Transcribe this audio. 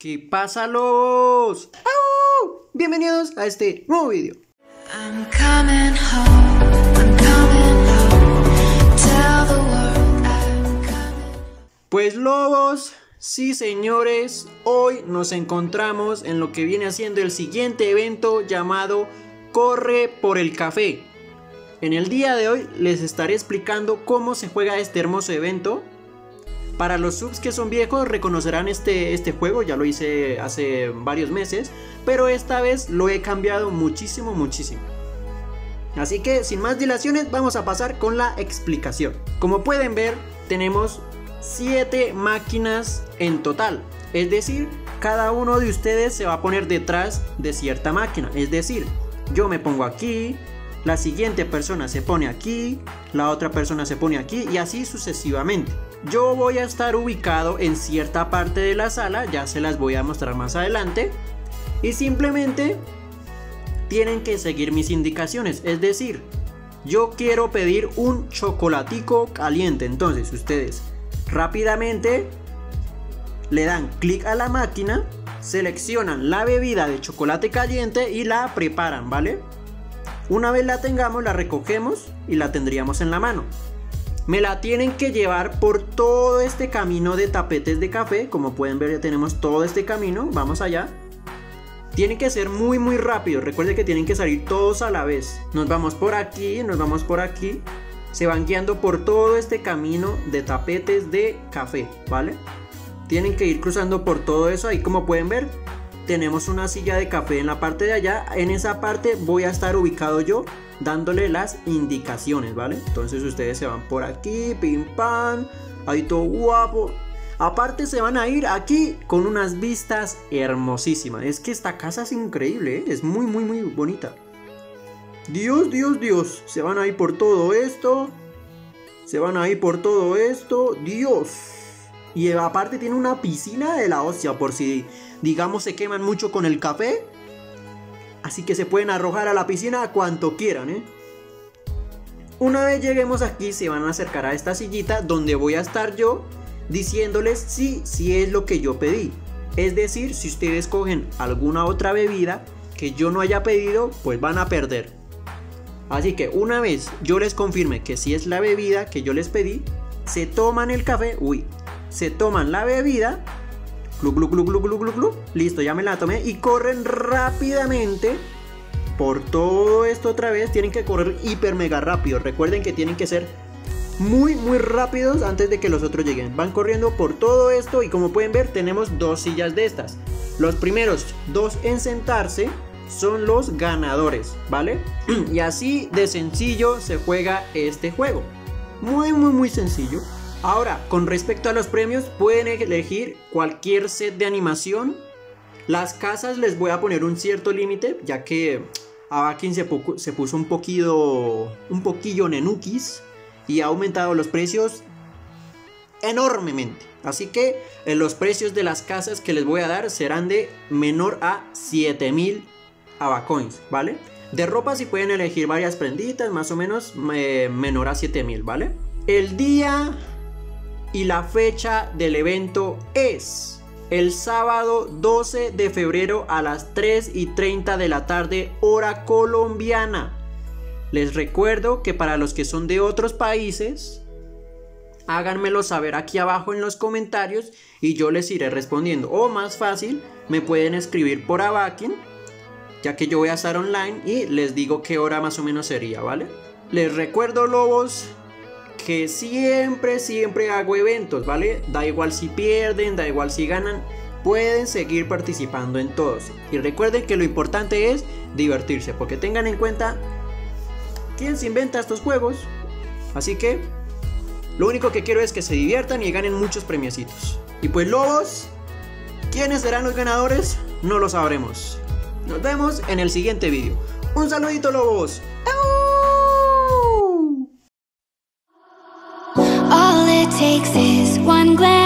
¿Qué pasa lobos? ¡Au! Bienvenidos a este nuevo video. Pues lobos, sí señores, hoy nos encontramos en lo que viene siendo el siguiente evento llamado Corre por el Café. En el día de hoy les estaré explicando cómo se juega este hermoso evento. Para los subs que son viejos reconocerán este, este juego, ya lo hice hace varios meses, pero esta vez lo he cambiado muchísimo, muchísimo. Así que sin más dilaciones vamos a pasar con la explicación. Como pueden ver tenemos 7 máquinas en total, es decir, cada uno de ustedes se va a poner detrás de cierta máquina, es decir, yo me pongo aquí, la siguiente persona se pone aquí, la otra persona se pone aquí y así sucesivamente. Yo voy a estar ubicado en cierta parte de la sala, ya se las voy a mostrar más adelante. Y simplemente tienen que seguir mis indicaciones, es decir, yo quiero pedir un chocolatico caliente, entonces ustedes rápidamente le dan clic a la máquina, seleccionan la bebida de chocolate caliente y la preparan, ¿vale? Una vez la tengamos, la recogemos y la tendríamos en la mano. Me la tienen que llevar por todo este camino de tapetes de café. Como pueden ver, ya tenemos todo este camino. Vamos allá. Tiene que ser muy muy rápido. Recuerden que tienen que salir todos a la vez. Nos vamos por aquí, nos vamos por aquí. Se van guiando por todo este camino de tapetes de café, ¿vale? Tienen que ir cruzando por todo eso. Ahí como pueden ver, tenemos una silla de café en la parte de allá. En esa parte voy a estar ubicado yo dándole las indicaciones, ¿vale? Entonces ustedes se van por aquí, pim pam, ahí todo guapo. Aparte se van a ir aquí con unas vistas hermosísimas. Es que esta casa es increíble, ¿eh? es muy muy muy bonita. Dios, Dios, Dios. Se van a ir por todo esto. Se van a ir por todo esto. Dios. Y aparte tiene una piscina de la hostia por si digamos se queman mucho con el café Así que se pueden arrojar a la piscina a cuanto quieran, ¿eh? Una vez lleguemos aquí, se van a acercar a esta sillita donde voy a estar yo diciéndoles si, si es lo que yo pedí. Es decir, si ustedes cogen alguna otra bebida que yo no haya pedido, pues van a perder. Así que una vez yo les confirme que si es la bebida que yo les pedí, se toman el café, uy, se toman la bebida Glu, glu, glu. Listo, ya me la tomé. Y corren rápidamente por todo esto otra vez. Tienen que correr hiper mega rápido. Recuerden que tienen que ser muy, muy rápidos antes de que los otros lleguen. Van corriendo por todo esto y como pueden ver tenemos dos sillas de estas. Los primeros dos en sentarse son los ganadores, ¿vale? y así de sencillo se juega este juego. Muy, muy, muy sencillo. Ahora, con respecto a los premios, pueden elegir cualquier set de animación. Las casas les voy a poner un cierto límite, ya que Abakin se, se, puso un poquillo, un poquillo nenukis y ha aumentado los precios enormemente. Así que eh, los precios de las casas que les voy a dar serán de menor a 7000 Abacoins, ¿vale? De ropa si pueden elegir varias prenditas, más o menos eh, menor a 7000, ¿vale? El día y la fecha del evento es el sábado 12 de febrero a las 3 y 30 de la tarde hora colombiana. Les recuerdo que para los que son de otros países, háganmelo saber aquí abajo en los comentarios y yo les iré respondiendo. O más fácil, me pueden escribir por Abakin, ya que yo voy a estar online y les digo qué hora más o menos sería, ¿vale? Les recuerdo, lobos, que siempre, siempre hago eventos, ¿vale? Da igual si pierden, da igual si ganan, pueden seguir participando en todos. Y recuerden que lo importante es divertirse, porque tengan en cuenta quién se inventa estos juegos. Así que lo único que quiero es que se diviertan y ganen muchos premiecitos. Y pues lobos, ¿quiénes serán los ganadores? No lo sabremos. Nos vemos en el siguiente vídeo. Un saludito lobos. takes is one glance.